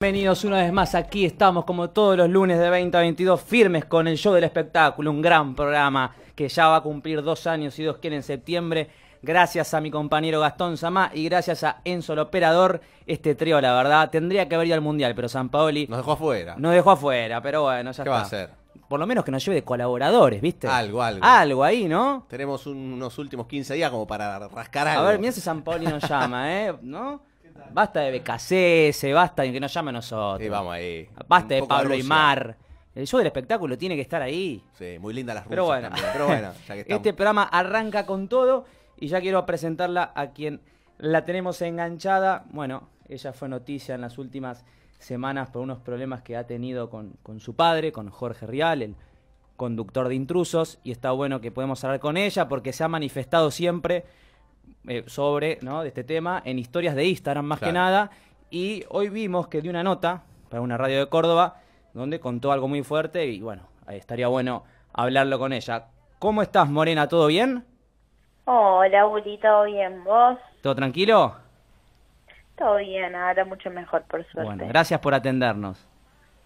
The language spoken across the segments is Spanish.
Bienvenidos una vez más, aquí estamos como todos los lunes de 20 a 22 firmes con el show del espectáculo, un gran programa que ya va a cumplir dos años y dos quiere en septiembre. Gracias a mi compañero Gastón Samá y gracias a Enzo el operador, este trío la verdad tendría que haber ido al mundial, pero San Paoli Nos dejó afuera. nos dejó afuera, pero bueno, ya ¿Qué está. va a hacer? Por lo menos que nos lleve de colaboradores, ¿viste? Algo, algo. Algo ahí, ¿no? Tenemos un- unos últimos 15 días como para rascar A algo. ver, mira si San Paoli nos llama, ¿eh? ¿No? Basta de BKCS, basta de que nos llame a nosotros. Sí, vamos ahí. Basta de Pablo Rusia. Aymar. El show del espectáculo tiene que estar ahí. Sí, muy linda las rusas Pero bueno, también. Pero bueno, ya que este programa arranca con todo y ya quiero presentarla a quien la tenemos enganchada. Bueno, ella fue noticia en las últimas semanas por unos problemas que ha tenido con, con su padre, con Jorge Rial, el conductor de intrusos, y está bueno que podemos hablar con ella porque se ha manifestado siempre eh, sobre ¿no? de este tema en historias de Instagram más que nada. Y hoy vimos que dio una nota para una radio de Córdoba donde contó algo muy fuerte y bueno, ahí estaría bueno hablarlo con ella. ¿Cómo estás, Morena? ¿Todo bien? Hola, Uli, ¿todo bien? ¿Vos? ¿Todo tranquilo? Todo bien, ahora mucho mejor, por suerte. Bueno, gracias por atendernos.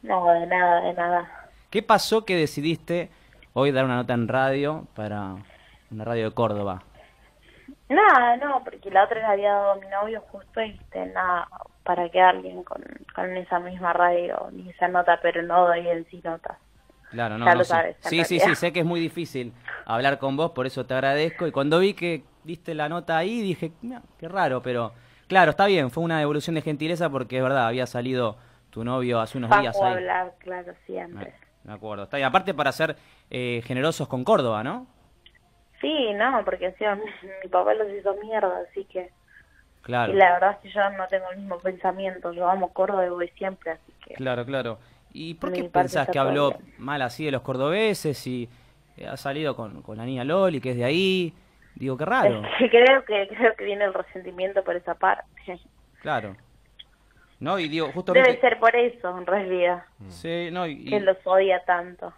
No, de nada, de nada. ¿Qué pasó que decidiste hoy dar una nota en radio para una radio de Córdoba? Nada, no, porque la otra le había dado a mi novio justo y este, nada, para que alguien con, con esa misma radio ni esa nota, pero no doy en sí notas. Claro, no, Ya no lo sabes, Sí, sí, sí, sé que es muy difícil hablar con vos, por eso te agradezco. Y cuando vi que diste la nota ahí, dije, "Mira, qué raro, pero claro, está bien, fue una devolución de gentileza porque es verdad, había salido tu novio hace unos días Paco ahí. hablar, claro, siempre. Me acuerdo. Está bien. Aparte para ser eh, generosos con Córdoba, ¿no? Sí, no, porque encima mi, papá los hizo mierda, así que... Claro. Y la verdad es que yo no tengo el mismo pensamiento, yo amo Córdoba y voy siempre, así que... Claro, claro. ¿Y por qué pensás que habló bien. mal así de los cordobeses y eh, ha salido con, con la niña Loli, que es de ahí? Digo, qué raro. Creo que creo que viene el resentimiento por esa parte. Claro. No, y digo, justamente... Debe ser por eso, en realidad, Sí, no, y, que los odia tanto.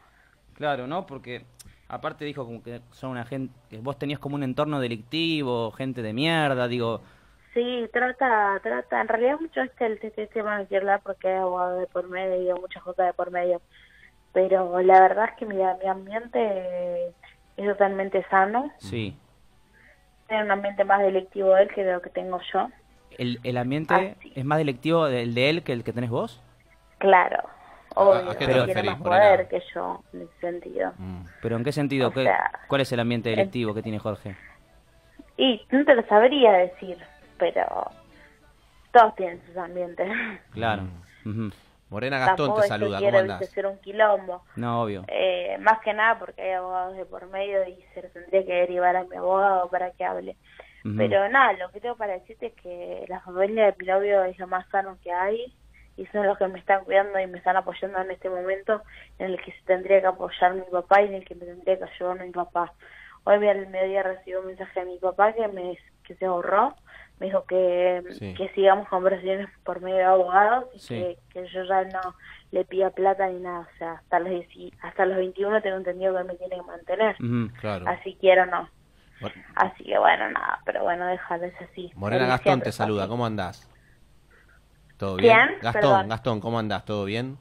claro, ¿no? Porque aparte dijo como que son una gente... que vos tenías como un entorno delictivo, gente de mierda, digo... Sí, trata, trata, en realidad mucho este, el este tema de hablar porque hay abogado de por medio, muchas cosas de por medio. Pero la verdad es que mira, mi ambiente es totalmente sano. Sí. Tiene un ambiente más delictivo él que lo que tengo yo. ¿El, el ambiente Ah, sí. es más delictivo del de él que el que tenés vos? Claro, obvio, ¿A qué te tiene más poder que yo en ese sentido. Mm. ¿Pero en qué sentido? O ¿Qué- sea, ¿Cuál es el ambiente delictivo que tiene Jorge? Y no te lo sabría decir, pero todos tienen sus ambientes. Claro. Ujú. Morena Gastón Tampoco te saluda, ¿cómo andás? ser un quilombo. No, obvio. Eh, más que nada porque hay abogados de por medio y se lo tendría que derivar a mi abogado para que hable. Pero nada, lo que tengo para decirte es que la familia de mi novio es lo más sano que hay y son los que me están cuidando y me están apoyando en este momento en el que se tendría que apoyar mi papá y en el que me tendría que ayudar mi papá. Hoy al mediodía recibí un mensaje de mi papá que me que se ahorró, me dijo que, Sí. que sigamos conversaciones por medio de abogados y Sí. que, que yo ya no le pida plata ni nada, o sea, hasta los, 10 hasta los 21 tengo entendido que me tiene que mantener, Ujú. Claro. así quiero no. Así que bueno, nada, pero bueno, déjalo, es así. Morena Gastón te saluda. ¿cómo andás? ¿Todo bien? ¿Quién? Gastón, Perdón. Gastón, ¿cómo andás? ¿Todo bien?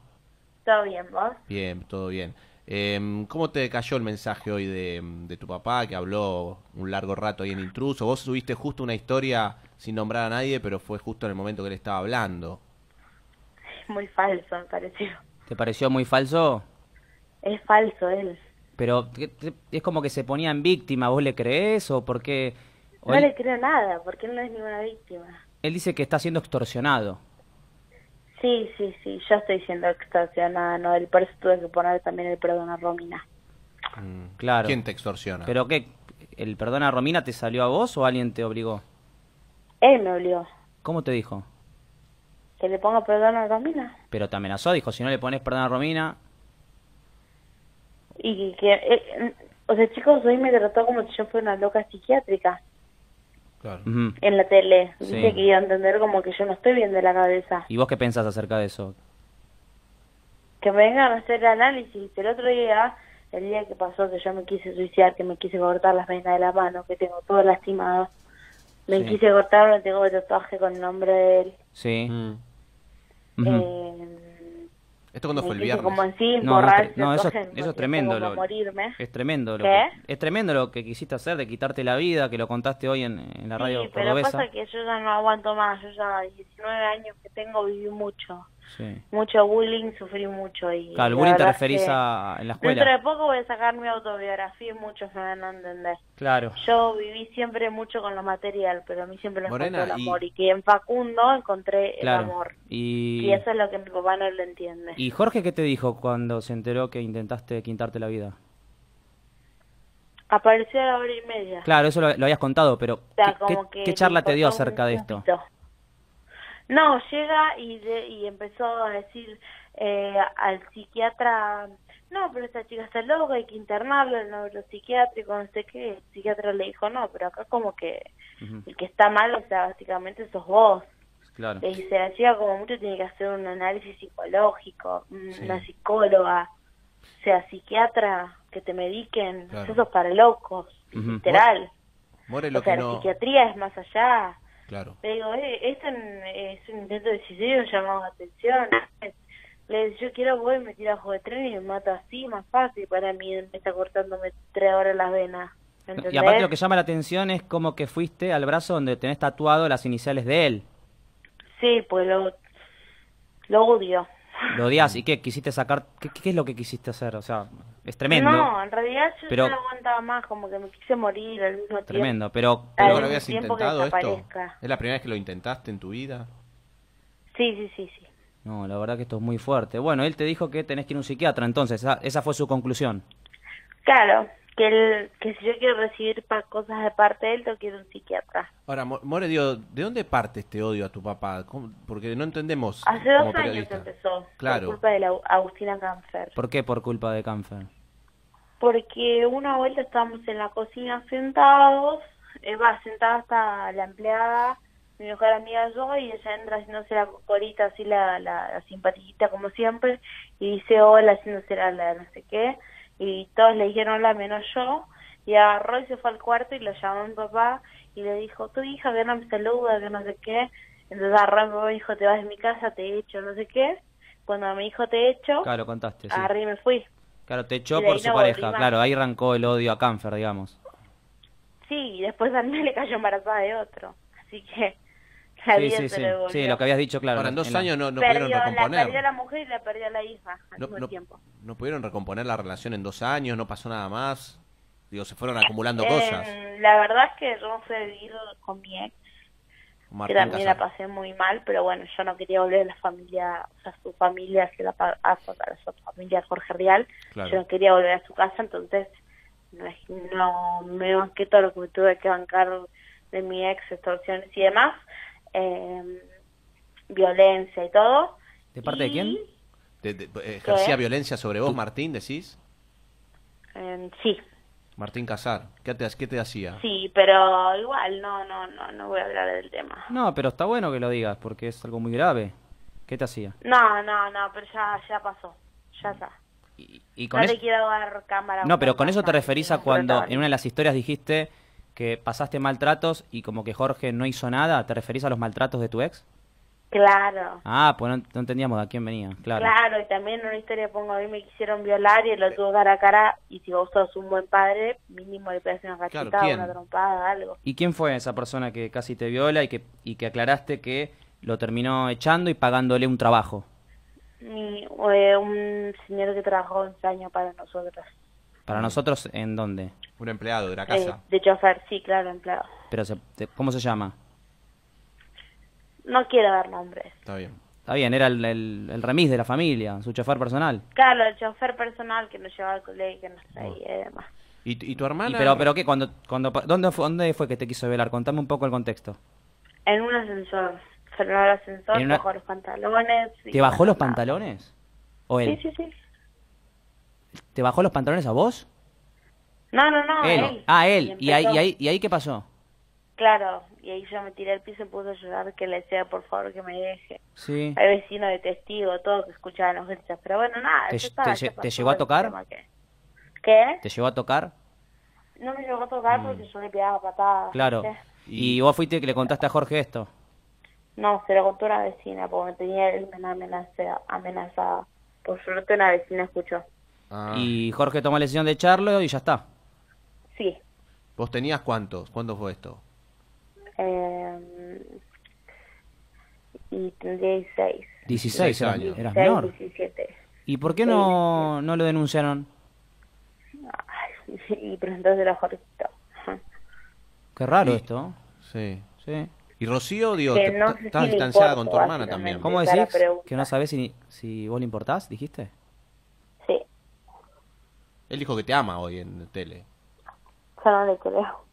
¿Todo bien, vos? Bien, todo bien. Em, ¿Cómo te cayó el mensaje hoy de, de tu papá que habló un largo rato ahí en Intruso? Vos subiste justo una historia sin nombrar a nadie, pero fue justo en el momento que él estaba hablando. Muy falso, me pareció. ¿Te pareció muy falso? Es falso él. Pero ¿qué- qué- es como que se ponía en víctima, ¿vos le crees o por qué? o No él, le creo nada, porque él no es ninguna víctima. él dice que está siendo extorsionado. Sí, sí, sí, yo estoy siendo extorsionada, ¿no? Por eso tuve que poner también el perdón a Romina. Mm. Claro. ¿Quién te extorsiona? ¿Pero qué? ¿El perdón a Romina te salió a vos o alguien te obligó? Él me obligó. ¿Cómo te dijo? ¿Que le ponga perdón a Romina? Pero te amenazó, dijo, si no le pones perdón a Romina... Y que, eh, o sea, chicos, hoy me trató como si yo fuera una loca psiquiátrica Claro. En la tele. Sí. Dice que iba a entender como que yo no estoy bien de la cabeza. ¿Y vos qué pensás acerca de eso? Que me vengan a hacer el análisis. El otro día, el día que pasó que yo me quise suicidar, que me quise cortar las venas de la mano, que tengo todo lastimado. Me Sí. quise cortar, me tengo el tatuaje con el nombre de él. Sí. Mm. Eh, ¿Esto cuándo Me fue el viernes? como en sí, No, no, borrar tre- no, eso, eso es tremendo. Lo, morirme. Es tremendo. Lo ¿Qué? que, es tremendo lo que quisiste hacer de quitarte la vida, que lo contaste hoy en, en la radio Sí, pero pasa que yo ya no aguanto más. Yo ya 19 años que tengo viví mucho. Sí. Mucho bullying, sufrí mucho. y Claro, el bullying te referís a en la Dentro escuela. de poco voy a sacar mi autobiografía y muchos me van a entender. Claro. Yo viví siempre mucho con lo material, pero a mí siempre me Morena, el amor. Y... que en Facundo encontré Claro. el amor. Y, Y eso es lo que mi papá no lo entiende. ¿Y Jorge qué te dijo cuando se enteró que intentaste quitarte la vida? Apareció a la hora y media. Claro, eso lo, lo habías contado, pero O sea, ¿qué, como qué- que qué charla te dio acerca de esto? No, llega y, de- y empezó a decir eh, al psiquiatra, no, pero esta chica está loca, hay que internarla, el neuropsiquiátrico, no sé qué. El psiquiatra le dijo, no, pero acá como que el que está mal, o sea, básicamente sos vos. Claro. Le dice, la chica como mucho tiene que hacer un análisis psicológico, Sí. una psicóloga, o sea, psiquiatra, que te mediquen, Claro. eso es para locos, literal. More, lo O sea, que la psiquiatría es más allá. Claro. Le digo, eh, esto es un intento de suicidio, de atención. Le digo, yo quiero, voy, me tiro abajo de tren y me mato así, más fácil para mí, me está cortándome tres horas las venas. ¿me Y aparte lo que llama la atención es como que fuiste al brazo donde tenés tatuado las iniciales de él. Sí, pues lo, lo odio. Lo odias y qué quisiste sacar, qué, qué es lo que quisiste hacer, o sea, es tremendo, No, en realidad yo Pero- no aguantaba más, como que me quise morir al mismo tiempo. tremendo, pero, ¿Pero lo habías intentado esto? ¿Es la primera vez que lo intentaste en tu vida? Sí, sí, sí, sí. no, la verdad que esto es muy fuerte. Bueno, él te dijo que tenés que ir a un psiquiatra, entonces, esa, esa fue su conclusión. Claro, que, él, que si yo quiero recibir pa- cosas de parte de él, tengo que ir a un psiquiatra. Ahora, Mo- More, digo, ¿de dónde parte este odio a tu papá? ¿Cómo? Porque no entendemos Hace como dos años empezó, Claro. por culpa de la Agustina Cáncer. ¿Por qué por culpa de cáncer? Porque una vuelta estábamos en la cocina sentados, eh, va, sentada hasta la empleada, mi mejor amiga yo, y ella entra haciéndose la cocorita, así la, la, la como siempre, y dice hola, haciéndose la, la no sé qué, y todos le dijeron hola menos yo, y agarró y se fue al cuarto y lo llamó mi papá, y le dijo, tu hija que no me saluda, que no sé qué, entonces agarró mi papá y dijo, te vas de mi casa, te echo, no sé qué, cuando me dijo te echo, Claro, contaste, sí. agarré y me fui. Claro, te echó por su no pareja, claro, ahí arrancó el odio a cáncer, digamos. Sí, y después a mí le cayó embarazada de otro. Así que la Sí, vida sí, se sí, volvió. sí, lo que habías dicho, claro. Ahora, en dos la- años no, no perdió, pudieron la recomponer. perdió la mujer y la perdió la hija al No, mismo no- tiempo. no pudieron recomponer la relación en dos años, no pasó nada más. Digo, se fueron acumulando Eh, cosas. La verdad es que yo no fui a vivir con mi ex, que también la pasé muy mal, pero bueno, yo no quería volver a la familia, o sea, a su familia, hacia la, a su, a su familia Jorge Real. Claro. Yo no quería volver a su casa, entonces no, no me banqué todo lo que me tuve que bancar de mi ex, extorsiones y demás, eh, violencia y todo. ¿De parte de quién? De- de- eh, ¿Ejercía ¿Qué? violencia sobre vos, Martín, decís? eh, sí, Martín Casar. ¿Qué te, qué te hacía? sí, pero igual no, no, no, no voy a hablar del tema. No, pero está bueno que lo digas, porque es algo muy grave. ¿Qué te hacía? No, no, no, pero ya, ya pasó, ya está. Y, y con no eso... te quiero dar cámara. No, pero con eso te referís a cuando en una de las historias dijiste que pasaste maltratos y como que Jorge no hizo nada, ¿te referís a los maltratos de tu ex? Claro. Ah, pues no, no entendíamos de a quién venía, claro. Claro, y también en una historia pongo a mí me quisieron violar y lo tuvo cara a cara y si vos sos un buen padre, mínimo le pegas una Claro, cachetada, ¿quién? una trompada, algo. ¿Y quién fue esa persona que casi te viola y que, y que aclaraste que lo terminó echando y pagándole un trabajo? Mi, eh, un señor que trabajó 11 años para nosotros. Para nosotros, ¿en dónde? Un empleado de la Eh, casa. de chofer, sí, claro, empleado. Pero se- te- ¿Cómo se llama? No quiero dar nombres. Está bien. Está bien, era el, el, el remis de la familia, su chofer personal. Claro, el chofer personal que nos llevaba al colegio, que nos traía y demás. ¿Y, y tu hermana? Y pero, pero qué, cuando, cuando, ¿dónde, fue, ¿dónde fue que te quiso violar? Contame un poco el contexto. En un ascensor. Frenó el ascensor, En una- bajó los pantalones. y ¿Te bajó los nada. pantalones? ¿O él? Sí, sí, sí. ¿Te bajó los pantalones a vos? No, no, no, él. Ah, él. ¿Y ahí, empezó- y, ahí, ¿Y ahí qué pasó? Claro, y ahí yo me tiré al piso y puse a llorar que le decía por favor que me deje. Sí. Hay vecinos de testigo, todos que escuchaban los gritos, pero bueno, nada. ¿Te- está, te llegó a tocar? que- ¿Qué? ¿Te llegó a tocar? No me llegó a tocar porque yo le pegaba patadas. Mm. Claro. ¿Y vos fuiste que le contaste a Jorge esto? No, se lo contó una vecina porque me tenía él me amenazaba. amenazada. por suerte una vecina escuchó. Ah. Y Jorge tomó la decisión de echarlo y ya está. Sí. ¿Vos tenías cuántos? ¿Cuándo fue esto? Eh, y tendría 16. 16 era, años. eras 16, menor. 17. ¿Y por qué no, no lo denunciaron? Ay, y presentárselo a Jorgito. Qué raro Sí. esto. Sí. Sí. Y Rocío, digo, Que no estabas si distanciada importo, con tu hermana también. ¿Cómo la decís? Que no sabés si, si vos le importás, dijiste. Sí, Él dijo que te ama hoy en tele. yo no le creo.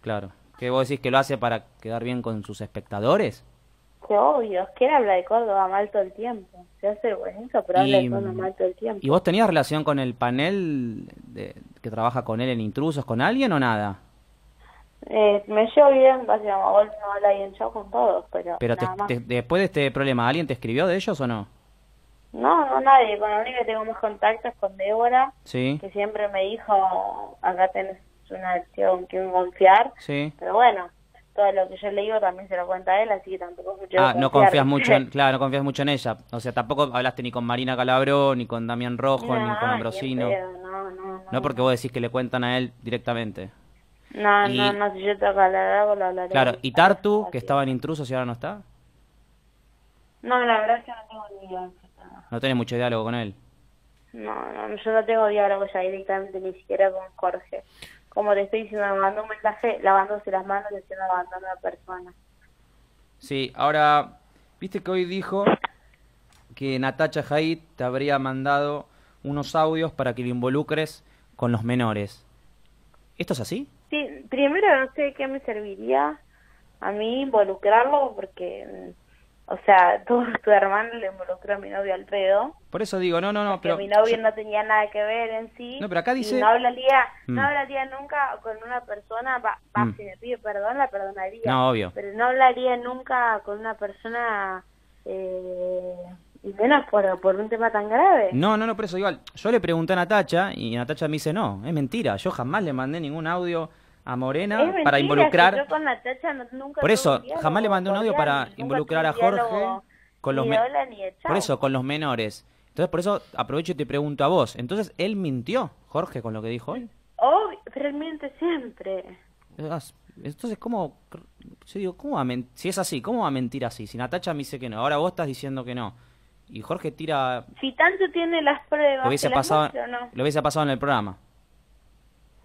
Claro. ¿Que vos decís que lo hace para quedar bien con sus espectadores? Que obvio, es que él habla de Córdoba mal todo el tiempo. Se hace bonito, pero habla de Córdoba mal todo el tiempo. ¿Y vos tenías relación con el panel de, que trabaja con él en Intrusos, con alguien o nada? Eh, me llevo bien, básicamente, vos no habla bien yo con todos, pero, Pero te- nada más. te- después de este problema, ¿alguien te escribió de ellos o no? No, no, nadie. Con la única que tengo más contactos es con Débora, Sí, que siempre me dijo, acá tenés una acción que confiar. sí. Pero bueno, todo lo que yo le digo también se lo cuenta él, así que tampoco es mucho Ah, no confías mucho en, claro, no confías mucho en ella. O sea, tampoco hablaste ni con Marina Calabró, ni con Damián Rojo, ni No, con ni Ambrosino. en pedo, no, no, no. No porque vos decís que le cuentan a él directamente. No, Y- no, no, si yo hablar algo, lo hablaré. Claro, ¿y Tartu, Así. que estaba en Intrusos y ahora no está? No, la verdad es que no tengo ni idea. No tenés mucho diálogo con él. No, no, yo no tengo diálogo ya directamente ni siquiera con Jorge. Como te estoy diciendo, mandó un mensaje lavándose las manos y diciendo abandonando a la persona. Sí, ahora, viste que hoy dijo que Natacha Haid te habría mandado unos audios para que lo involucres con los menores. ¿Esto es así? Sí, primero no sé de qué me serviría a mí involucrarlo porque, mm, o sea, tu, tu hermano le involucró a mi novio Alfredo. Por eso digo, no, no, no, pero... mi novio no tenía nada que ver en sí. No, pero acá dice- no hablaría, Mm. no hablaría nunca con una persona, va, va, Mm. si me pide perdón, la perdonaría. No, obvio. Pero no hablaría nunca con una persona, eh, y menos por, por un tema tan grave. No, no, no, por eso igual. Yo le pregunté a Natacha y Natacha me dice, no, es mentira. Yo jamás le mandé ningún audio a Morena mentira, para si involucrar... yo con la chacha no- nunca Por eso, diálogo jamás le mandé un audio para involucrar a Jorge diálogo con los me- hola. Por eso, con los menores. Entonces, por eso aprovecho y te pregunto a vos. Entonces, ¿él mintió, Jorge, con lo que dijo hoy? Obvio, pero él miente siempre. Entonces, ¿cómo? Yo digo, ¿cómo va a Si es así, ¿cómo va a mentir así? Si Natacha me dice que no, ahora vos estás diciendo que no. Y Jorge tira... Si tanto tiene las pruebas, Lo hubiese, pasado, no. lo hubiese pasado en el programa.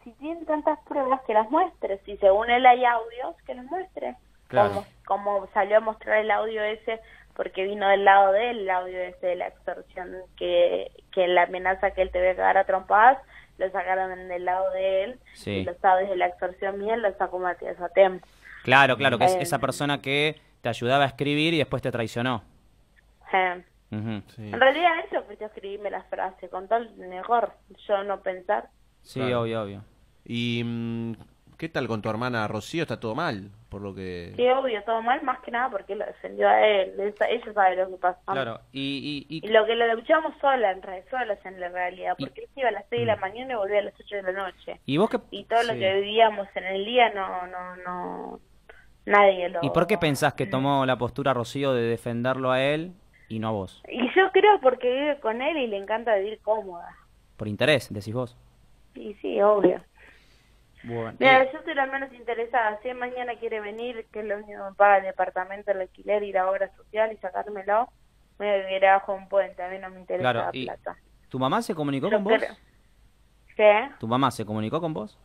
Si tiene tantas pruebas, que las muestre. Si según él hay audios, que los muestre. Claro. Como, como salió a mostrar el audio ese, porque vino del lado de él, el audio ese de la extorsión, que, que la amenaza que él te ve cagar a trompadas, lo sacaron del lado de él. Sí. Y los audios de la extorsión mía lo sacó Matías Atem. Claro, claro, que es Eh. esa persona que te ayudaba a escribir y después te traicionó. Eh. Sí. En realidad eso ofreció escribirme las frases, con tal mejor yo no pensar. Sí, Claro. obvio, obvio. ¿Y mm, qué tal con tu hermana Rocío? ¿Está todo mal? Por lo que... Sí, obvio, todo mal, más que nada porque lo defendió a él. Ella, sabe lo que pasó. Claro, y, y, Y y- lo que lo luchamos sola, en realidad, solas en la realidad, Y- porque él se iba a las 6 de la mañana y volvía a las 8 de la noche. y vos qué... Y todo lo que vivíamos en el día, no, no, no, nadie lo... ¿Y por qué pensás que tomó la postura Rocío de defenderlo a él y no a vos? Y yo creo porque vive con él y le encanta vivir cómoda. Por interés, decís vos. Y sí, obvio. Bueno. Mira, yo estoy la menos interesada. Si él mañana quiere venir, que es lo único que me paga el departamento, el alquiler, ir a obra social y sacármelo, me voy a vivir abajo de un puente. A mí no me interesa Claro, la y- plata. ¿Tu mamá se comunicó Yo con vos? ¿Qué? ¿Tu mamá se comunicó con vos?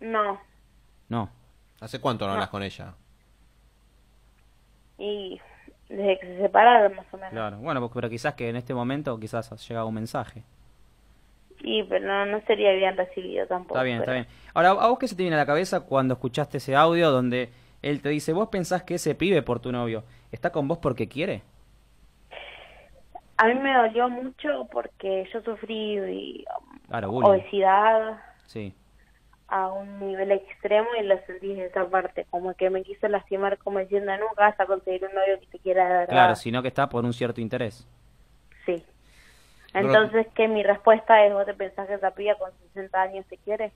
No. No. ¿Hace cuánto no No. hablas con ella? Y desde que se separaron, más o menos. Claro. Bueno, pues, pero quizás que en este momento quizás ha llegado un mensaje. Y pero no, no sería bien recibido tampoco. Está bien, está bien. Ahora, ¿a vos qué se te viene a la cabeza cuando escuchaste ese audio donde él te dice, vos pensás que ese pibe por tu novio está con vos porque quiere? A mí me dolió mucho porque yo sufrí y, Claro, bullying. obesidad Sí. a un nivel extremo y lo sentí de esa parte, como que me quiso lastimar como diciendo nunca vas a conseguir un novio que te quiera verdad. Claro, sino que está por un cierto interés. Entonces, que mi respuesta es, ¿vos te pensás que esa piba con 60 años te quiere?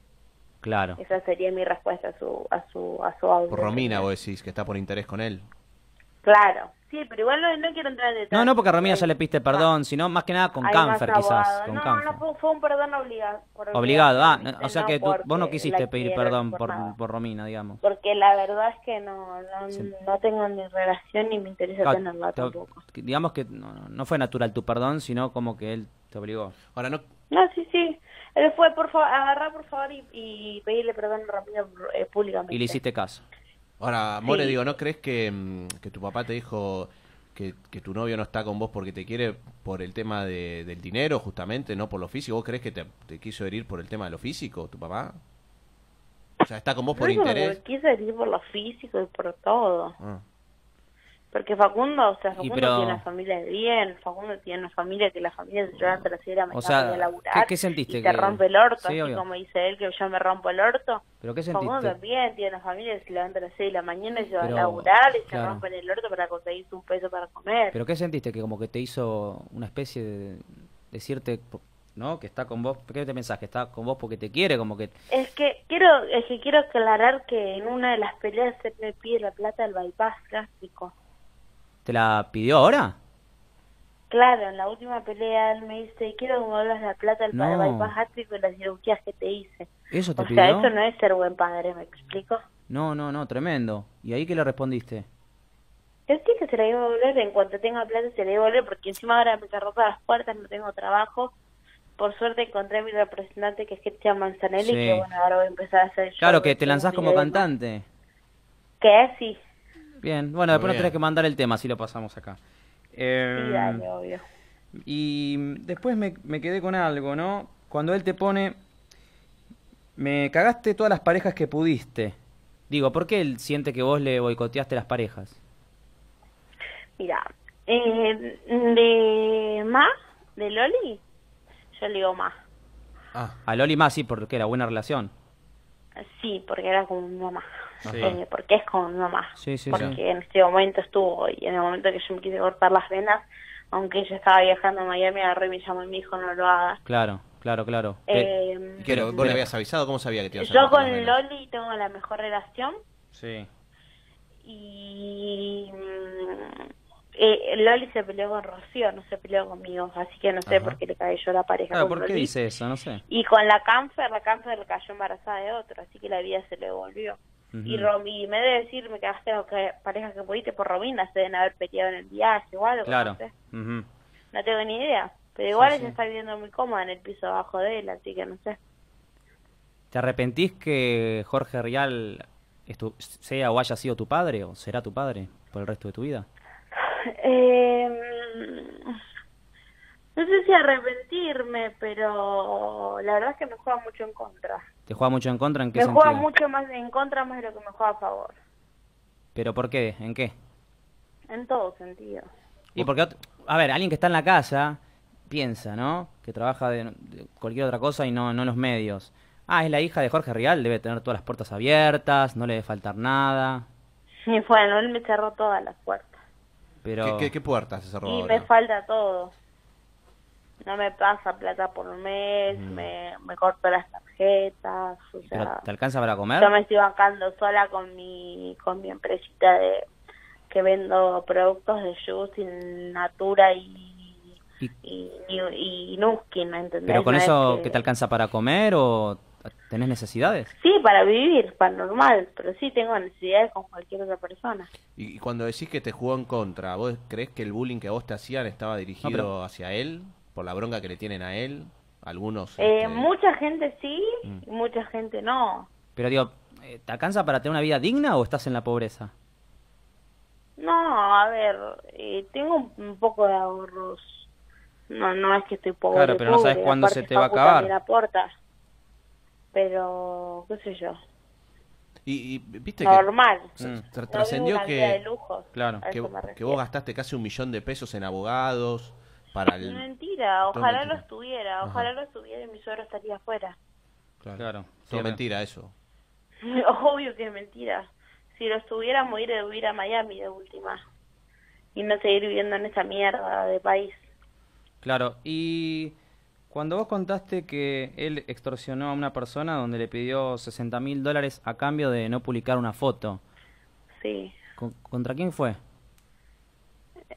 Claro. Esa sería mi respuesta a su a su a su audio. Por Romina vos decís que está por interés con él. Claro, sí, pero igual no, no quiero entrar en detalles. No, no, porque a Romina ya le piste perdón, sino más que nada con hay más Canfer, quizás. Con no, Canfer. no, fue, fue un perdón obligado. por Obligado, ah, obligación, o sea no que tú- vos no quisiste pedir perdón por por, por Romina, digamos. Porque la verdad es que no, no, Sí. no tengo ni relación ni me interesa Claro, tenerla te- tampoco. digamos que no, no- no fue natural tu perdón, sino como que él te obligó. Ahora, no, No, sí, sí. Él fue, por favor, agarrar por favor y, y pedirle perdón a Ramiro eh, públicamente. Y le hiciste caso. Ahora More, Sí. digo, ¿no crees que, mm, que tu papá te dijo que, que tu novio no está con vos porque te quiere por el tema de- del dinero, justamente, no por lo físico? ¿Vos crees que te, te quiso herir por el tema de lo físico, tu papá? O sea, ¿está con vos por No, interés? que Quise ir por lo físico y por todo. Ah. Porque Facundo, o sea, Facundo pero- tiene una familia de bien, Facundo tiene una familia que la familia se levanta a las de la mañana O sea, para ir a laburar ¿qué- qué sentiste y te que- rompe el orto, Sí, así obvio. como dice él que yo me rompo el orto. ¿Pero qué Facundo sentiste? también tiene una familia que se levanta a las seis de la mañana y se va Pero, a laburar y se claro. rompen el orto para conseguirse un peso para comer. ¿Pero qué sentiste? Que como que te hizo una especie de decirte, ¿no? Que está con vos. ¿Qué te pensás? Que está con vos porque te quiere, como que... Es que quiero es que quiero aclarar que en una de las peleas él me pide la plata del bypass gástrico. ¿Te la pidió ahora? Claro, en la última pelea él me dice, quiero que me vuelvas la plata del No. bypass gástrico y las cirugías que te hice. ¿Eso te O pidió? sea, eso no es ser buen padre, ¿me explico? No, no, no, tremendo. ¿Y ahí qué le respondiste? Él sí que se la iba a volver, en cuanto tenga plata se la iba a volver, porque encima ahora me cerró todas las puertas, no tengo trabajo. Por suerte encontré a mi representante que es Cristian Manzanelli, Sí. que bueno, ahora voy a empezar a hacer Claro, show que te lanzás como cantante. Que sí, Bien, bueno, después Muy nos tenés bien. que mandar el tema, así lo pasamos acá. Eh, sí, dale, obvio. Y después me, me quedé con algo, ¿no? Cuando él te pone, me cagaste todas las parejas que pudiste. Digo, ¿por qué él siente que vos le boicoteaste las parejas? Mira, eh, de más, de Loli, yo le digo más. Ah, A Loli más sí, porque era buena relación. Sí, porque era como mi mamá. Sí. Eh, porque es como mi mamá. Sí, sí, porque sí. en este momento estuvo y en el momento que yo me quise cortar las venas, aunque ella estaba viajando a Miami, agarré y me llamó y me dijo no lo hagas. Claro, claro, claro. Eh, ¿y qué, Pero- ¿Vos pero- le habías avisado? ¿Cómo sabía que te ibas a yo con? Loli tengo la mejor relación sí. y mm, eh, Loli se peleó con Rocío, no se peleó conmigo, así que no sé Ajá. por qué le caí yo la pareja Claro, con ¿por qué Loli. dice eso? No sé. Y con la cáncer, la cáncer le cayó embarazada de otro, así que la vida se le Y. Rom- y me debe decir, me cagaste las que- parejas que pudiste por Romina, se deben haber peleado en el viaje o algo, Claro. no sé. No tengo ni idea. Pero igual Sí, ella sí. está viviendo muy cómoda en el piso abajo de él, así que no sé. ¿Te arrepentís que Jorge Rial estu- sea o haya sido tu padre o será tu padre por el resto de tu vida? Eh, no sé si arrepentirme, pero la verdad es que me juega mucho en contra. ¿Te juega mucho en contra? ¿En qué Me sentido? juega mucho más en contra más de lo que me juega a favor. ¿Pero por qué? ¿En qué? En todo sentido. Y porque, a ver, alguien que está en la casa piensa, ¿no? Que trabaja de, de cualquier otra cosa y no, no en los medios. Ah, es la hija de Jorge Rial, debe tener todas las puertas abiertas, no le debe faltar nada. Y bueno, él me cerró todas las puertas. Pero, ¿Qué, qué, qué puertas se cerró Y ahora? me falta todo. No me pasa plata por mes, Mm. me, me corto las tarjetas, o sea, ¿te alcanza para comer? yo me estoy bancando sola con mi con mi empresita de que vendo productos de Juice y Natura y Y- y, y, y Nuskin, ¿me entendés? ¿Pero con No es eso que- que te alcanza para comer o tenés necesidades? Sí, para vivir, para normal, pero sí tengo necesidades con cualquier otra persona. Y, y cuando decís que te jugó en contra, ¿vos crees que el bullying que vos te hacían estaba dirigido pero- hacia él? ¿Por la bronca que le tienen a él? Algunos... Eh, este, mucha gente sí Mm. y mucha gente no. Pero digo, eh, ¿te alcanza para tener una vida digna o estás en la pobreza? No, a ver, eh, tengo un, poco de ahorros. No, no es que estoy pobre. Claro, pero no sabes cuándo aparte se te va a acabar. Pero, qué sé yo, Y, y viste normal. que Mm. No trascendió de que, lujos, Claro. que, que vos gastaste casi un millón de pesos en abogados para el... Mentira, ojalá mentira. lo estuviera, Ajá. ojalá lo estuviera y mi suegro estaría afuera. Claro. Claro, Todo sí, mentira eso. Obvio que es mentira. Si lo estuviera, me iría a vivir a Miami de última. Y no seguir viviendo en esa mierda de país. Claro, y cuando vos contaste que él extorsionó a una persona donde le pidió 60 mil dólares a cambio de no publicar una foto, Sí. ¿con- ¿contra quién fue?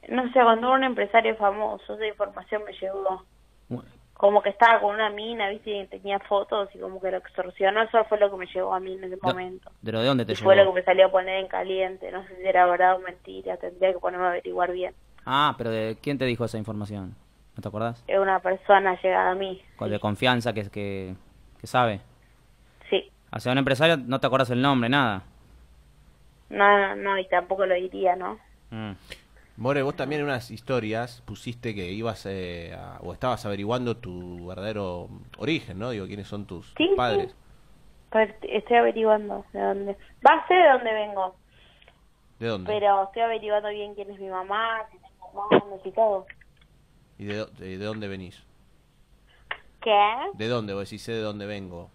No sé, cuando un empresario famoso, esa información me llegó. Bueno, Como que estaba con una mina, viste, y tenía fotos y como que lo extorsionó. Eso fue lo que me llegó a mí en ese momento. ¿Pero de dónde te Y fue llegó? lo que me salió a poner en caliente. No sé si era verdad o mentira, tendría que ponerme a averiguar bien. Ah, pero de quién te dijo esa información? ¿No te acordás? Es una persona llegada a mí. Con de confianza que, que, que sabe. Sí. O sea, un empresario no te acordás el nombre, nada. No, no, no, y tampoco lo diría, ¿no? Mm. More, vos también en unas historias pusiste que ibas eh, a- o estabas averiguando tu verdadero origen, ¿no? Digo, quiénes son tus Sí, padres. sí. Pero Estoy averiguando de dónde. Va ser de dónde vengo, ¿De dónde? pero estoy averiguando bien quién es mi mamá, si tengo hermanos y todo. ¿Y de, de- de dónde venís? ¿Qué? ¿De dónde? Vos decís, sé de dónde vengo.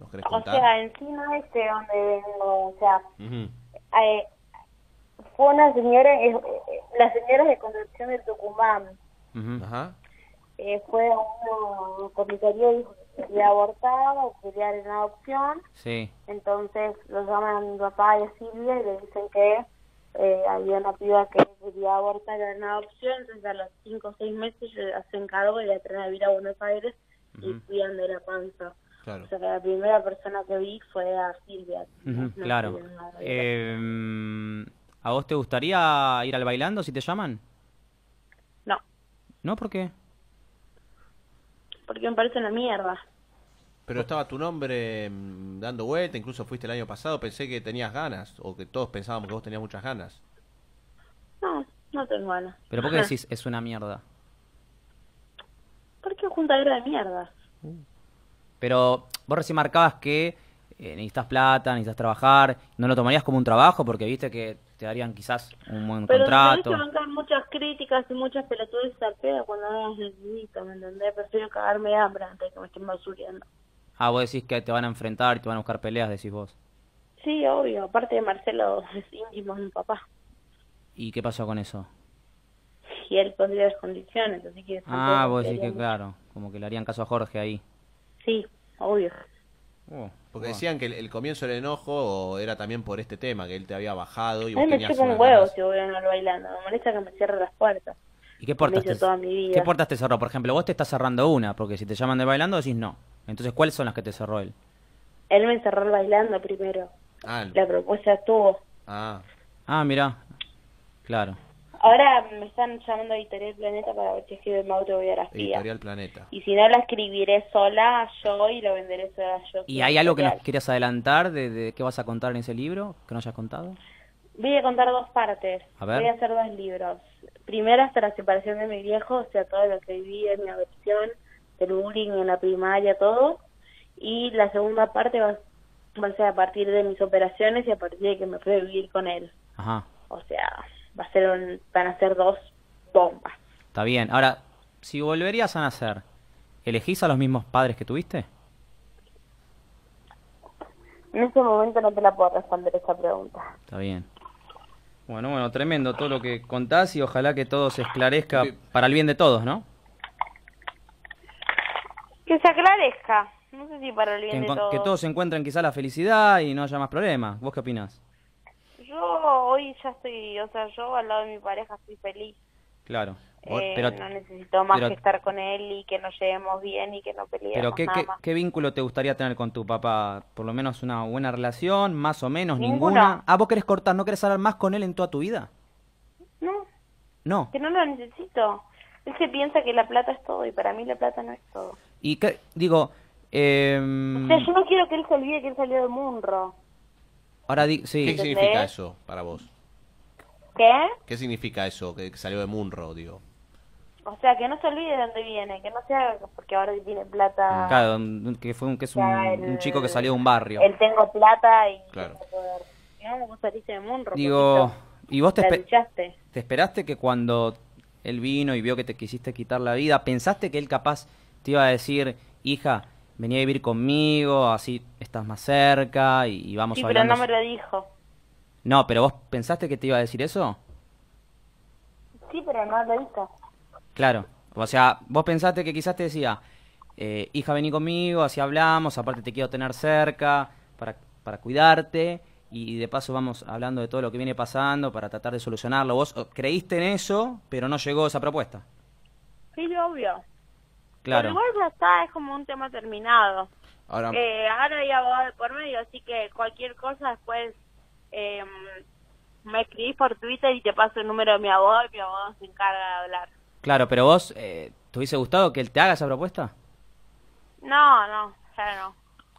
¿Nos querés O contar? sea, en sí no es de dónde vengo, o sea, eh, fue una señora, eh, la señora de Concepción del Tucumán, Ujú. Ajá. eh, fue a un comisaría y dijo que quería abortar o quería dar en adopción, Sí. entonces los llaman a mi papá y a Silvia y le dicen que eh, había una piba que quería abortar en adopción, entonces a los cinco o seis meses se hacen cargo y la traen a vivir a Buenos Aires y cuidan de la panza. Claro. O sea que la primera persona que vi fue a Silvia. Claro. Eh, ¿A vos te gustaría ir al bailando si te llaman? no, ¿No? ¿Por qué? porque me parece una mierda. Pero estaba tu nombre mm, dando vuelta, incluso fuiste el año pasado, pensé que tenías ganas, o que todos pensábamos que vos tenías muchas ganas. No, no tengo ganas. ¿Pero por qué decís es una mierda? ¿Por qué juntadera de mierda? Pero vos recién marcabas que eh, necesitas plata, necesitas trabajar, no lo tomarías como un trabajo porque viste que te darían quizás un buen Pero contrato. que bancar muchas críticas y muchas pelotudes al pedo cuando no las necesito, ¿me entendés? Prefiero cagarme de hambre antes de que me estén basureando. Ah, vos decís que te van a enfrentar y te van a buscar peleas, decís vos. Sí, obvio. Aparte de Marcelo, es íntimo de mi papá. ¿Y qué pasó con eso? Y él pondría las condiciones, así que... Ah, vos decís que claro, como que le harían caso a Jorge ahí. Sí, obvio. Oh, Porque decían que el, el comienzo del enojo era también por este tema, que él te había bajado y A vos mí me tenías chupa un huevo si voy a andar bailando. Me molesta que me cierre las puertas. ¿Y qué puertas, hizo te, toda mi vida. ¿Qué puertas te cerró? Por ejemplo, vos te estás cerrando una, porque si te llaman de bailando decís no. Entonces, ¿cuáles son las que te cerró él? Él me encerró el bailando primero. Ah, el- La propuesta estuvo. ah, Ah, mira. Claro. Ahora me están llamando a Editorial Planeta para ver si escribe mi autobiografía. Editorial Planeta. Y si no, la escribiré sola yo y lo venderé sola yo. ¿Y hay algo que nos quieras adelantar de, de qué vas a contar en ese libro que no hayas contado? Voy a contar dos partes. A ver. Voy a hacer dos libros. Primero hasta la separación de mi viejo, o sea, todo lo que viví en mi adopción, del bullying en la primaria, todo. Y la segunda parte va, va a ser a partir de mis operaciones y a partir de que me fui a vivir con él. Ajá. O sea, va a ser un- van a ser dos bombas. Está bien. Ahora, si volverías a nacer, ¿elegís a los mismos padres que tuviste? En este momento no te la puedo responder esa pregunta. Está bien. Bueno, bueno, tremendo todo lo que contás y ojalá que todo se esclarezca para el bien de todos, ¿no? Que se aclarezca. No sé si para el Que, bien de todos. que todos encuentren quizá la felicidad y no haya más problemas. ¿Vos qué opinás? Yo hoy ya estoy, o sea, yo al lado de mi pareja estoy feliz. Claro. Eh, pero no necesito más pero- que estar con él y que nos llevemos bien y que no peleemos pero ¿qué, nada qué, más. qué vínculo te gustaría tener con tu papá? ¿Por lo menos una buena relación? ¿Más o menos? Ninguno. ¿Ninguna? Ah, ¿vos querés cortar? ¿No querés hablar más con él en toda tu vida? No, No. que no lo necesito. Él se piensa que la plata es todo y para mí la plata no es todo. Y qué, digo, em, O sea, yo no quiero que él se olvide que él salió de Munro. Ahora di- sí. ¿Qué significa eso para vos? ¿Qué? ¿Qué significa eso que que salió de Munro, digo? O sea, que no se olvide de dónde viene, que no sea porque ahora tiene plata. Claro, un- que fue un, que es un, Ya, el- un chico que salió de un barrio. Él tengo plata y Claro. Digamos, vos saliste de Munro. Digo. ¿y vos te, La espe- luchaste. te esperaste que cuando él vino y vio que te quisiste quitar la vida, pensaste que él capaz te iba a decir, hija, vení a vivir conmigo, así estás más cerca y, y vamos Sí, pero hablando? no me lo dijo. No, pero vos pensaste que te iba a decir eso? Sí, pero no lo hizo. Claro. O sea, vos pensaste que quizás te decía, eh, hija, vení conmigo, así hablamos, aparte te quiero tener cerca para, para cuidarte. y de paso vamos hablando de todo lo que viene pasando para tratar de solucionarlo. Vos creíste en eso, pero no llegó esa propuesta. Sí, obvio. Claro. Pero igual ya está, es como un tema terminado. Ahora, Eh, ahora hay abogado de por medio, así que cualquier cosa después eh, me escribís por Twitter y te paso el número de mi abogado y mi abogado se encarga de hablar. Claro, pero vos, eh, ¿te hubiese gustado que él te haga esa propuesta? No, no, ya no.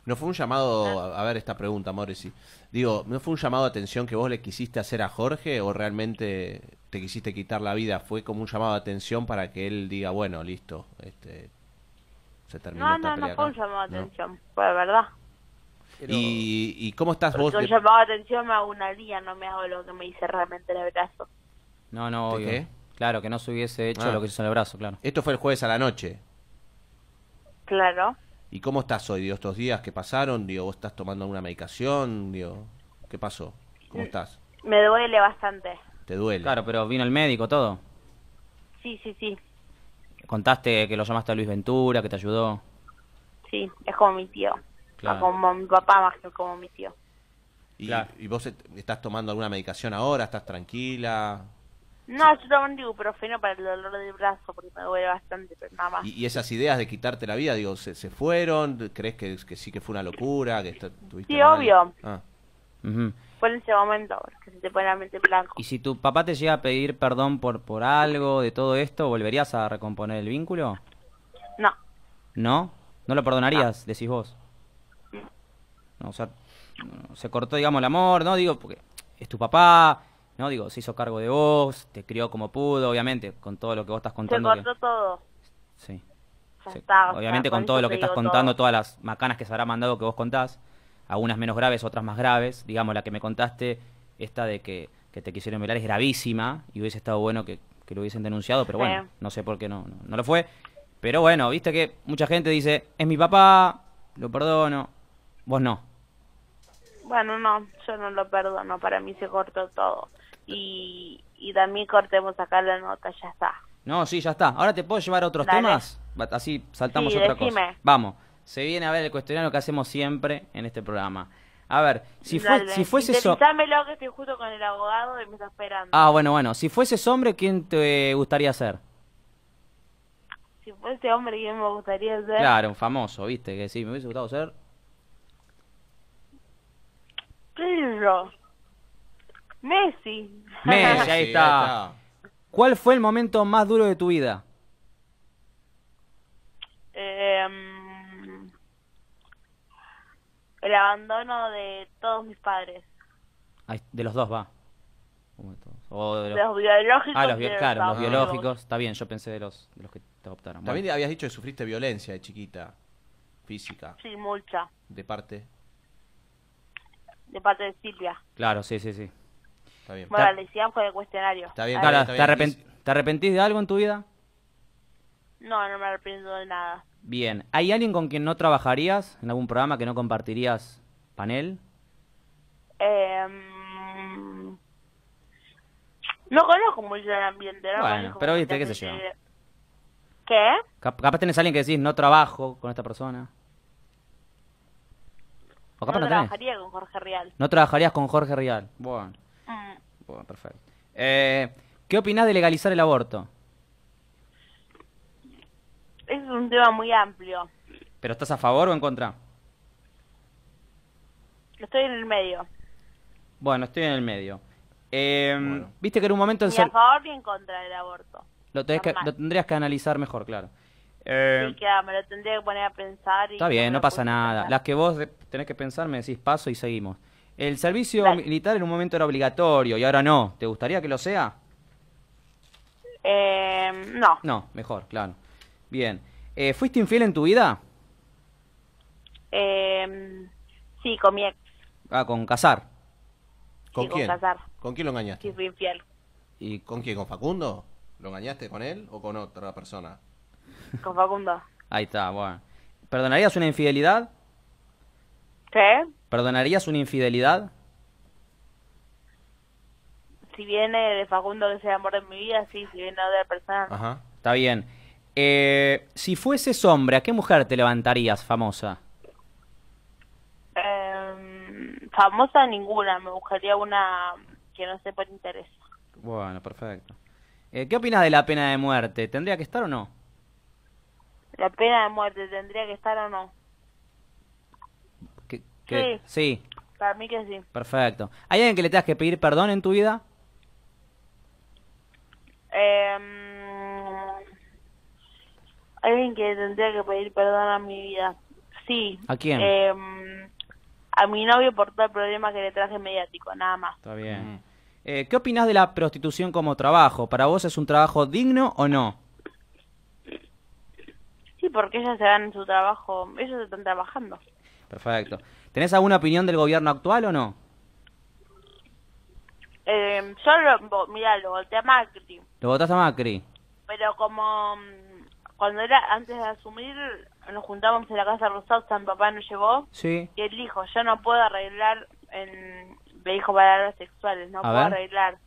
¿no fue un llamado, a a ver esta pregunta, Moresi, digo, ¿no fue un llamado de atención que vos le quisiste hacer a Jorge o realmente te quisiste quitar la vida? ¿Fue como un llamado de atención para que él diga, bueno, listo, este, se terminó No, esta no, no pelea fue un acá"? llamado de ¿No? atención, fue de verdad. ¿Y, ¿Y cómo estás vos? Un de- llamado de atención me hago una línea, no me hago lo que me dice realmente en el brazo. No, no, ¿De obvio. qué? Claro, que no se hubiese hecho Ah. lo que hizo en el brazo, claro. Esto fue el jueves a la noche. Claro. ¿Y cómo estás hoy? Digo, estos días que pasaron, digo, ¿vos estás tomando alguna medicación? Digo, ¿qué pasó? ¿Cómo estás? Me duele bastante. ¿Te duele? Claro, pero vino el médico, todo. Sí, sí, sí. Contaste que lo llamaste a Luis Ventura, que te ayudó. Sí, es como mi tío. Claro. Como mi papá más que como mi tío. ¿Y, Claro. y vos estás tomando alguna medicación ahora? ¿Estás tranquila? No, yo tomo un ibuprofeno para el dolor del brazo porque me duele bastante, pero nada más. ¿Y, y esas ideas de quitarte la vida, digo, se, se fueron? ¿Crees que, que sí que fue una locura? que está- tuviste Sí, mal? obvio. Ah. Fue en ese momento que se te pone la mente en blanco. Y si tu papá te llega a pedir perdón por, por algo de todo esto, ¿volverías a recomponer el vínculo? No, ¿No? ¿No lo perdonarías? Decís vos. No, o sea, se cortó, digamos, el amor, ¿no? Digo, porque es tu papá, ¿no? Digo, se hizo cargo de vos, te crió como pudo, obviamente, con todo lo que vos estás se contando. que- cortó todo. Sí. Ya está. Obviamente sea, con todo lo que estás contando, todo. todas las macanas que se habrá mandado que vos contás, algunas menos graves, otras más graves. Digamos, la que me contaste, esta de que, que te quisieron violar es gravísima y hubiese estado bueno que, que lo hubiesen denunciado, pero Sí. bueno, no sé por qué no, no, no lo fue. Pero bueno, viste que mucha gente dice, es mi papá, lo perdono, vos no. Bueno, no, yo no lo perdono, para mí se cortó todo. Y, y también cortemos acá la nota, ya está. No, sí, ya está. Ahora te puedo llevar a otros Dale. temas. Así saltamos Sí, otra decime. cosa. Vamos. Se viene a ver el cuestionario que hacemos siempre en este programa. A ver, si, fue, si fuese so- que estoy justo con el abogado y me está esperando. Ah, bueno, bueno. Si fueses hombre, ¿quién te gustaría ser? Si fuese hombre, ¿quién me gustaría ser? Claro, un famoso, ¿viste? Que sí, me hubiese gustado ser. ¿Qué sé yo? Messi. Messi, ahí está. ¿Cuál fue el momento más duro de tu vida? Em, el abandono de todos mis padres. Ay, de los dos, va. ¿Cómo de todos? O de los... los biológicos. Ah, los, de claro, los biológicos. Está bien, yo pensé de los, de los que te adoptaron. Bueno. También habías dicho que sufriste violencia de chiquita, física, Sí, mucha. de parte. De parte de Silvia. Claro, sí, sí, sí. Está bien. Bueno, le decían con el cuestionario. Está bien, ver. está ¿te, bien. ¿Te arrepentís de algo en tu vida? No, no me arrepiento de nada. Bien. ¿Hay alguien con quien no trabajarías en algún programa que no compartirías panel? Em, no conozco mucho el ambiente, ¿no? Bueno, pero viste, qué sé yo. ¿Qué? Cap- capaz tenés a alguien que decís, no trabajo con esta persona. O capaz no no, tenés. trabajaría con Jorge Real. No trabajarías con Jorge Rial. Bueno, Mm, bueno perfecto. Eh, ¿Qué opinás de legalizar el aborto? Es un tema muy amplio. ¿Pero estás a favor o en contra? Estoy en el medio. Bueno, estoy en el medio. Eh, Bueno. Viste que en un momento... en Ni a favor ni en contra del aborto. lo, tenés que- lo tendrías que analizar mejor, claro. Eh, Sí, claro, me lo tendría que poner a pensar. Y Está bien, no pasa nada. pensar. Las que vos tenés que pensar me decís paso y seguimos. El servicio Dale. militar en un momento era obligatorio y ahora no. ¿Te gustaría que lo sea? Eh, no, No, mejor, claro. Bien. Eh, ¿Fuiste infiel en tu vida? eh, sí, con mi ex, Ah, con casar. ¿Con sí, quién? con casar. ¿Con quién lo engañaste? Sí, fui infiel. Y ¿Con quién? ¿Con Facundo? ¿Lo engañaste con él o con otra persona? Con Facundo. ahí está, bueno. ¿Perdonarías una infidelidad? ¿Qué? ¿Perdonarías una infidelidad? Si viene de Facundo que sea el amor de mi vida, sí. Si viene de otra persona. Ajá. Está bien. Eh, si fueses hombre, ¿a qué mujer te levantarías, famosa? Eh, famosa ninguna, me buscaría una que no sé por interés. Bueno, perfecto. Eh, ¿Qué opinas de la pena de muerte? ¿Tendría que estar o no? La pena de muerte tendría que estar o no. ¿Qué- qué- sí, Para mí que sí. perfecto. ¿Hay alguien que le tengas que pedir perdón en tu vida? Eh, alguien que tendría que pedir perdón a mi vida. Sí. ¿A quién? Eh, a mi novio por todo el problema que le traje mediático, nada más. Está bien. Eh, ¿Qué opinas de la prostitución como trabajo? ¿Para vos es un trabajo digno o no? Sí, porque ellas se ganan su trabajo, ellos están trabajando. Perfecto. ¿Tenés alguna opinión del gobierno actual o no? Eh, yo, lo, mirá, lo volteé a Macri, ¿Lo votaste a Macri? pero como mm, cuando era antes de asumir, nos juntamos en la casa Rosausta, mi papá nos llevó, Sí. y él dijo, yo no puedo arreglar, en, me dijo palabras sexuales, no A puedo ver. arreglar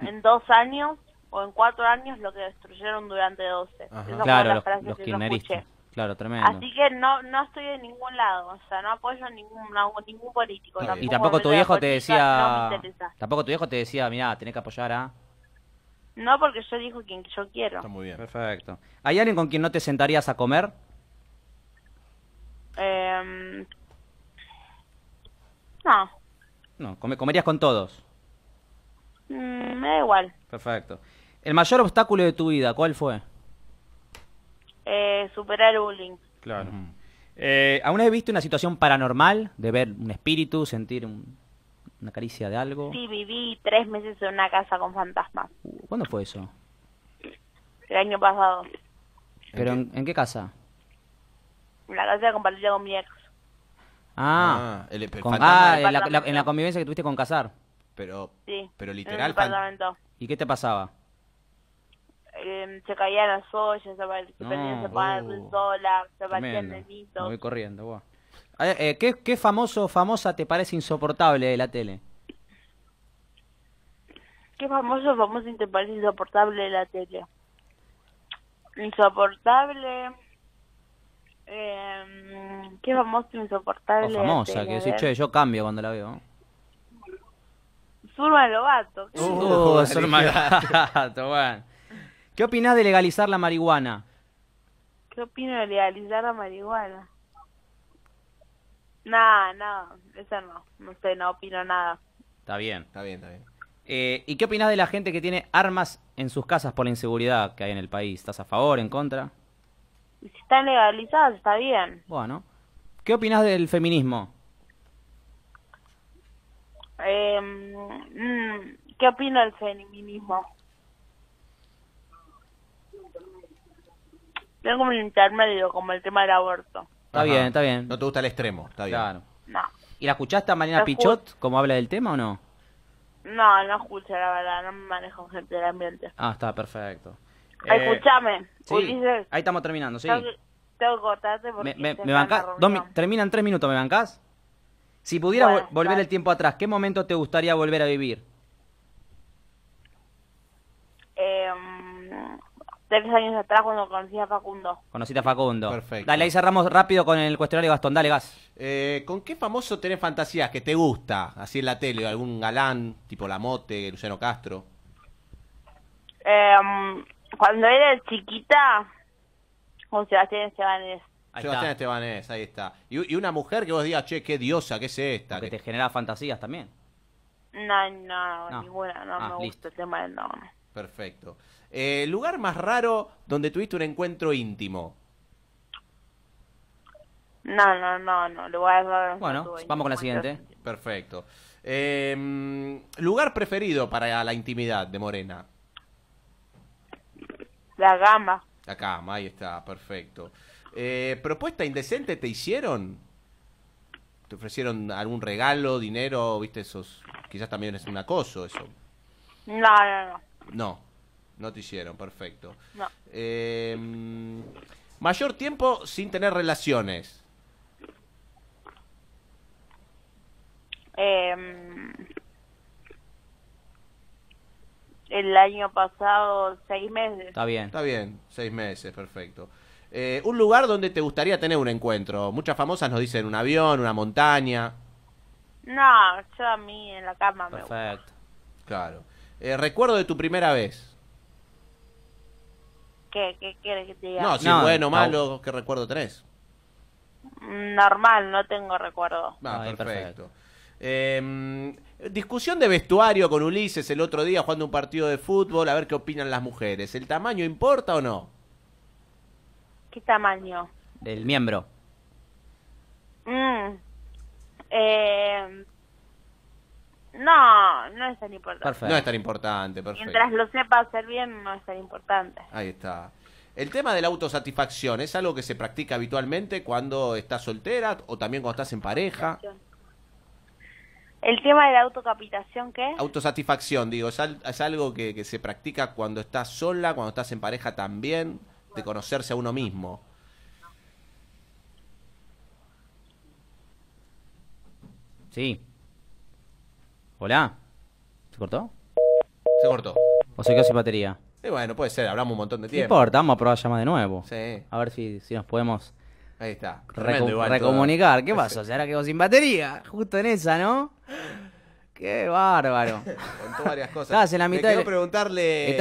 en dos años o en cuatro años lo que destruyeron durante doce. Claro, las los, los que kirchneristas. escuché. Claro, tremendo. Así que no no estoy en ningún lado, o sea, no apoyo a ningún, no- ningún político. Bien. Y tampoco tu viejo te decía... No. Tampoco tu viejo te decía, mira, tenés que apoyar a... No porque yo digo quien yo quiero. Está muy bien. Perfecto. ¿Hay alguien con quien no te sentarías a comer? Eh, no, No, come- comerías con todos. mm, me da igual. Perfecto. ¿El mayor obstáculo de tu vida, cuál fue? Eh, superar el bullying. Claro. Eh, ¿Alguna vez viste una situación paranormal? De ver un espíritu, sentir un- una caricia de algo. Sí, viví tres meses en una casa con fantasmas. ¿Cuándo fue eso? El año pasado. ¿Pero en, en qué casa? La casa compartida con mi ex. Ah, Ah, el, el con- fantasma, ah, en, la, en la convivencia que tuviste con Casar. pero, Sí. pero En literal, el fan- departamento. ¿Y qué te pasaba? Eh, se caían las ollas, se, pa- se No. prendían se apagaban Oh. se aparecían Tremendo. Me nenitos. voy corriendo. Eh, eh, ¿qué, ¿Qué famoso o famosa te parece insoportable de la tele? Qué famoso, famoso y te parece insoportable de la tele. Insoportable. Eh, qué famoso e O insoportable. de la famosa, tele, que ver. che, yo cambio cuando la veo. Zulma Lobato. ¿qué? Uh, Uh, es malato, bueno. ¿Qué opinás de legalizar la marihuana? ¿Qué opino de legalizar la marihuana? Nada, nada, eso no. No sé, no opino nada. Está bien. Está bien, está bien. Eh, ¿Y qué opinás de la gente que tiene armas en sus casas por la inseguridad que hay en el país? ¿Estás a favor, en contra? Si están legalizadas, está bien. Bueno. ¿Qué opinás del feminismo? Eh, mm, ¿Qué opino del feminismo? Tengo como un intermedio, como el tema del aborto. Está Ajá. bien, está bien. No te gusta el extremo, está bien. Claro. No, ¿Y la escuchaste a Mariana La Pichot como habla del tema o no? No, no escucho la verdad, no me manejo gente del ambiente. Ah, está perfecto. Eh, Escúchame, sí, Ulises, ahí estamos terminando, sí. tengo, que, tengo que cortarte porque ¿Me, bancás? terminan tres minutos, ¿me bancás? Si pudiera Bueno, vol- volver el tiempo atrás, ¿qué momento te gustaría volver a vivir? Eh, tres años atrás cuando conocí a Facundo. Conociste a Facundo. Perfecto. Dale, ahí cerramos rápido con el cuestionario Gastón. Dale, gas. Eh, ¿Con qué famoso tenés fantasías que te gusta? Así en la tele, algún galán, tipo La Mote, Luciano Castro. Eh, cuando era chiquita, con Sebastián Estebanés. Ahí Sebastián está. Estebanés, ahí está. Y, y una mujer que vos digas, che, qué diosa, qué es esta. Que- te genera fantasías también. No, no, No. ninguna, no Ah, me listo. gusta el tema del no. Perfecto. Eh, lugar más raro donde tuviste un encuentro íntimo. No, no, no, no, a dar Bueno, vamos con la siguiente. Perfecto. Eh, lugar preferido para la intimidad de Morena. La gama. La cama, ahí está, perfecto. Eh, ¿Propuesta indecente te hicieron? ¿Te ofrecieron algún regalo, dinero? ¿Viste esos? Quizás también es un acoso eso. No, no, no. No, no te hicieron, perfecto. No. Eh, mm, mayor tiempo sin tener relaciones. Eh, el año pasado, seis meses. Está bien. Está bien, seis meses, perfecto. Eh, un lugar donde te gustaría tener un encuentro. Muchas famosas nos dicen un avión, una montaña. No, yo a mí en la cama me gusta. Perfecto. Claro. Eh, recuerdo de tu primera vez. ¿Qué, qué quieres que te diga? No, si No, bueno no. malo, ¿qué recuerdo tenés? Normal, no tengo recuerdo. Ah, perfecto. Eh, discusión de vestuario con Ulises el otro día jugando un partido de fútbol, a ver qué opinan las mujeres. ¿El tamaño importa o no? ¿Qué tamaño? Del miembro. Mm. Eh, no, no es tan importante. Perfecto. No es tan importante, perfecto. Mientras lo sepa hacer bien, no es tan importante. Ahí está. El tema de la autosatisfacción es algo que se practica habitualmente cuando estás soltera o también cuando estás en pareja. El tema de la autocapitación, ¿qué? Autosatisfacción, digo, es, al- es algo que, que se practica cuando estás sola, cuando estás en pareja también, de conocerse a uno mismo. Sí. Hola. ¿Se cortó? Se cortó. ¿O se quedó sin batería? Y bueno, puede ser, hablamos un montón de No tiempo. importa, vamos a probar llamar de nuevo. Sí, A ver si, si nos podemos ahí está. reco- igual recomunicar. ¿Qué pasó? ¿Se ahora quedó sin batería? Justo en esa, ¿no? Qué bárbaro. Contó varias cosas. En la Me mitad quedó de- preguntarle